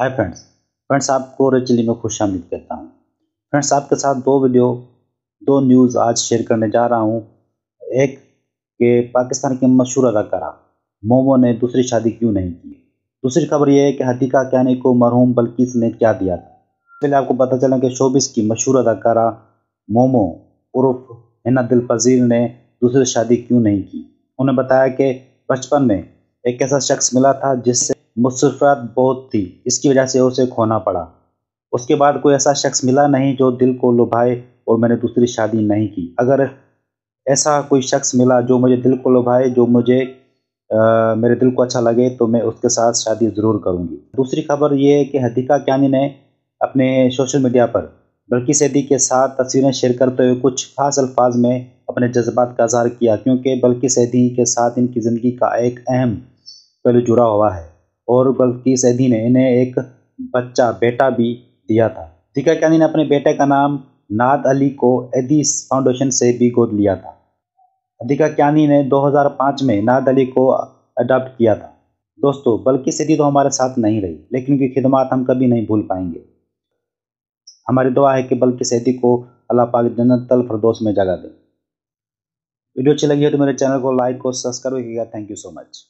Hi friends friends आपको रचिली में खुश आमदीद कहता हूँ। फ्रेंड्स आपके साथ दो वीडियो दो न्यूज़ आज शेयर करने जा रहा हूँ। एक कि पाकिस्तान के मशहूर अदाकारा, मोमो ने दूसरी शादी क्यों नहीं की? दूसरी खबर यह है कि हदीका कहने को मरहूम बल्किस ने क्या दिया था? पहले आपको पता चला कि शोबिस की मशहूर अदाकारा, मोमो उर्फ़ हिना दिल पजीर ने दूसरी शादी क्यों नहीं की? उन्हें बताया कि बचपन में एक ऐसा शख्स मिला था जिससे मुसरफत बहुत थी। इसकी वजह से उसे खोना पड़ा। उसके बाद कोई ऐसा शख्स मिला नहीं जो दिल को लुभाए और मैंने दूसरी शादी नहीं की। अगर ऐसा कोई शख्स मिला जो मुझे दिल को लुभाए जो मुझे आ, मेरे दिल को अच्छा लगे तो मैं उसके साथ शादी ज़रूर करूँगी। दूसरी खबर ये है कि हदीका क्यानी ने अपने सोशल मीडिया पर बल्कि सैदी के साथ तस्वीरें शेयर करते हुए कुछ खास अल्फाज में अपने जज्बात का इजहार किया क्योंकि बल्कि सैदी के साथ इनकी ज़िंदगी का एक अहम पहलू जुड़ा हुआ है। और बल्कि सैदी ने इन्हें एक बच्चा, बेटा भी दिया था। टीका कैनी ने अपने बेटे का नाम नाद अली को एदीस फाउंडेशन से भी गोद लिया था। अधिका क्यानी ने 2005 में नाद अली को अडॉप्ट किया था। दोस्तों, बल्कि सैदी तो हमारे साथ नहीं रही, लेकिन उनकी खिदमत हम कभी नहीं भूल पाएँगे। हमारी दुआ है कि बल्कि सैदी को अल्लाह पाक जन्नत तल फरदोस में जगह दें। वीडियो अच्छी लगी है तो मेरे चैनल को लाइक और सब्सक्राइब कीजिएगा थैंक यू सो मच।